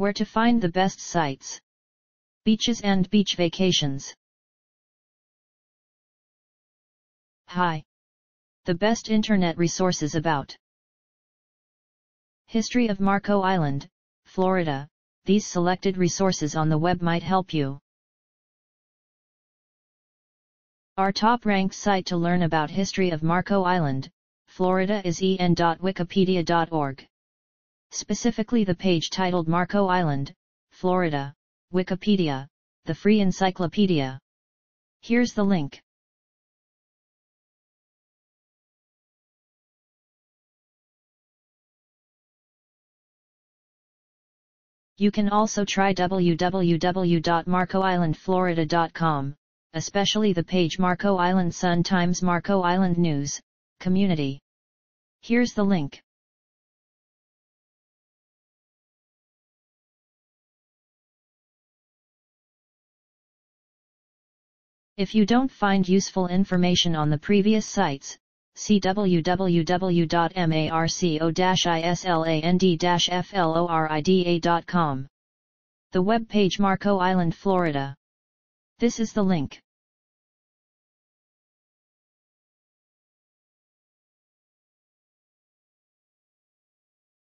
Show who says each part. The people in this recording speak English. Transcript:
Speaker 1: Where to find the best sites. Beaches and beach vacations. Hi. The best internet resources about History of Marco Island, Florida. These selected resources on the web might help you. Our top-ranked site to learn about history of Marco Island, Florida is en.wikipedia.org. Specifically the page titled Marco Island, Florida, Wikipedia, the free encyclopedia. Here's the link. You can also try www.marcoislandflorida.com, especially the page Marco Island Sun Times Marco Island News, Community. Here's the link. If you don't find useful information on the previous sites, see www.marco-island-florida.com. The web page Marco Island, Florida. This is the link.